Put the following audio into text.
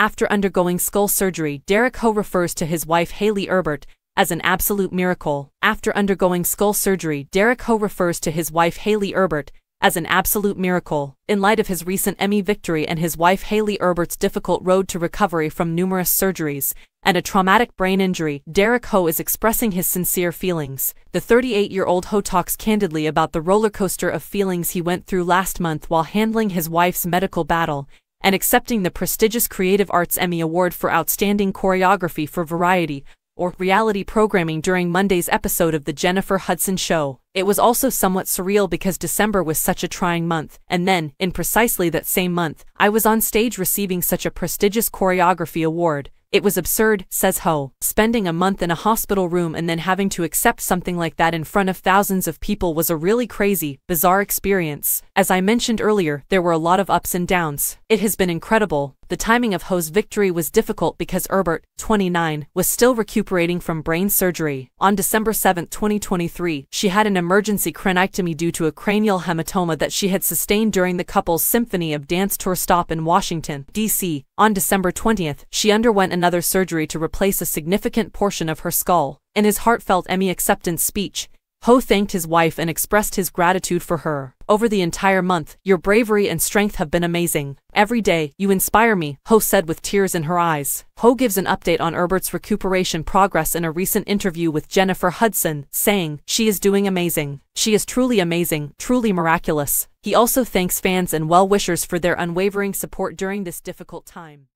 After undergoing skull surgery, Derek Hough refers to his wife Hayley Erbert as an absolute miracle. After undergoing skull surgery, Derek Hough refers to his wife Hayley Erbert as an absolute miracle. In light of his recent Emmy victory and his wife Hayley Erbert's difficult road to recovery from numerous surgeries and a traumatic brain injury, Derek Hough is expressing his sincere feelings. The 38-year-old Hough talks candidly about the roller coaster of feelings he went through last month while handling his wife's medical battle and accepting the prestigious Creative Arts Emmy Award for Outstanding Choreography for Variety, or reality programming during Monday's episode of The Jennifer Hudson Show. It was also somewhat surreal because December was such a trying month, and then, in precisely that same month, I was on stage receiving such a prestigious choreography award. It was absurd, says Hough. Spending a month in a hospital room and then having to accept something like that in front of thousands of people was a really crazy, bizarre experience. As I mentioned earlier, there were a lot of ups and downs. It has been incredible. The timing of Hough's victory was difficult because Erbert, 29, was still recuperating from brain surgery. On December 7, 2023, she had an emergency craniectomy due to a cranial hematoma that she had sustained during the couple's Symphony of Dance tour stop in Washington, D.C. On December 20th, she underwent another surgery to replace a significant portion of her skull. In his heartfelt Emmy acceptance speech, Hough thanked his wife and expressed his gratitude for her. Over the entire month, your bravery and strength have been amazing. Every day, you inspire me, Hough said with tears in her eyes. Hough gives an update on Erbert's recuperation progress in a recent interview with Jennifer Hudson, saying, She is doing amazing. She is truly amazing, truly miraculous. He also thanks fans and well-wishers for their unwavering support during this difficult time.